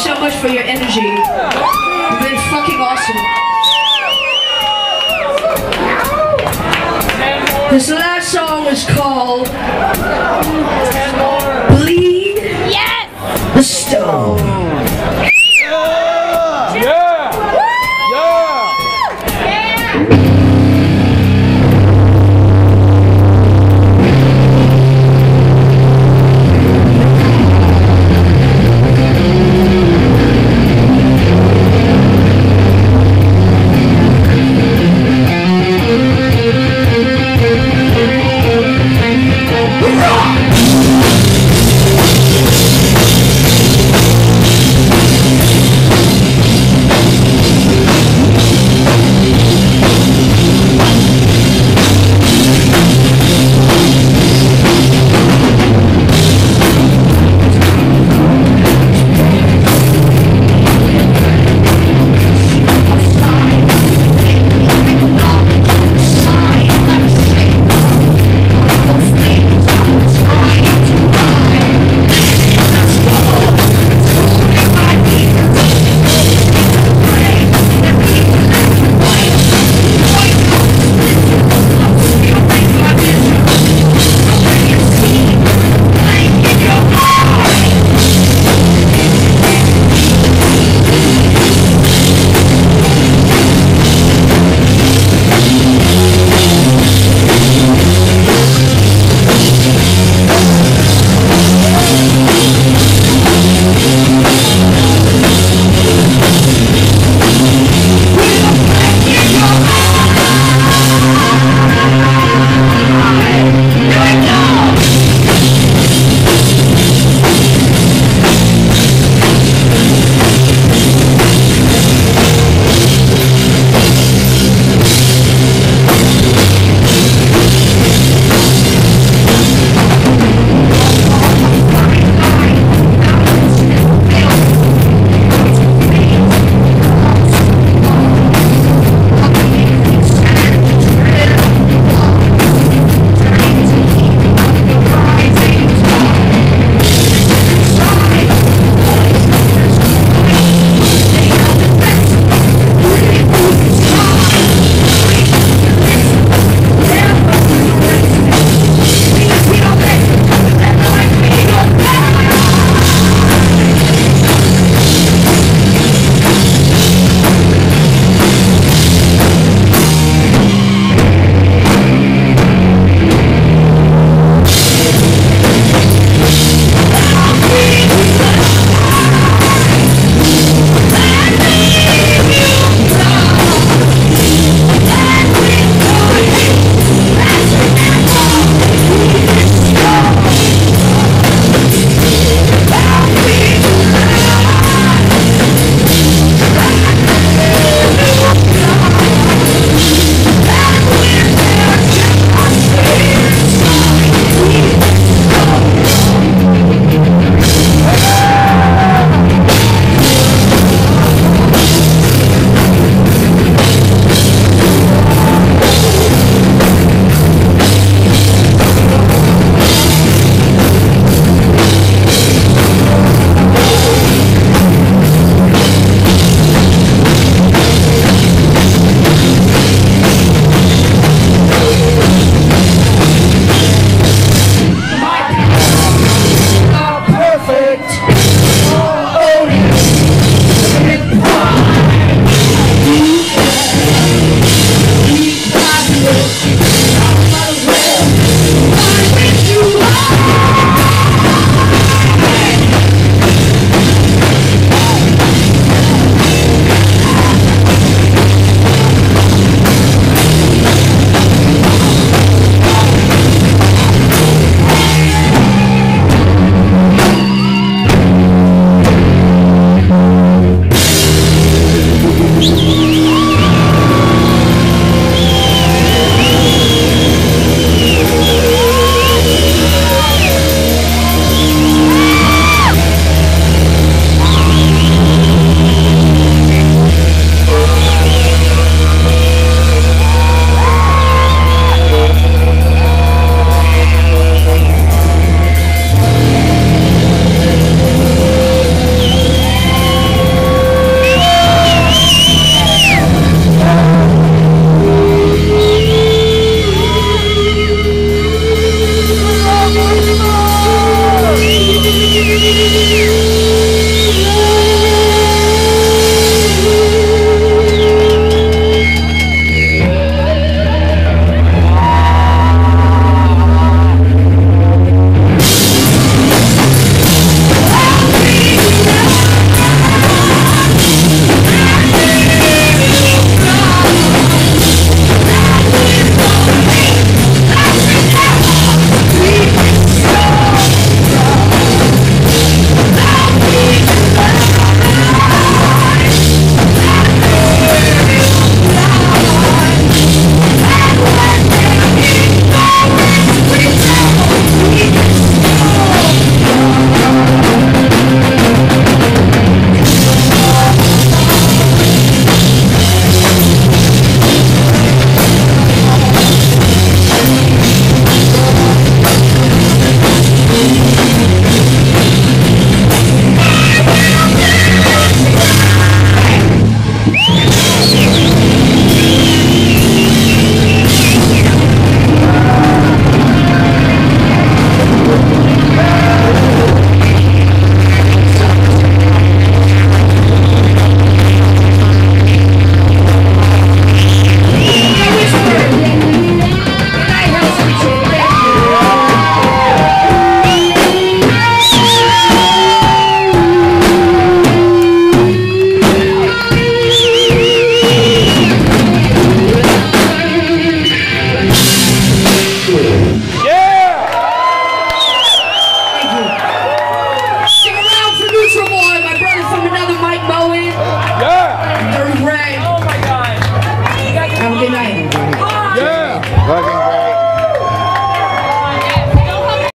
so much for your energy. You've been fucking awesome. This last song is called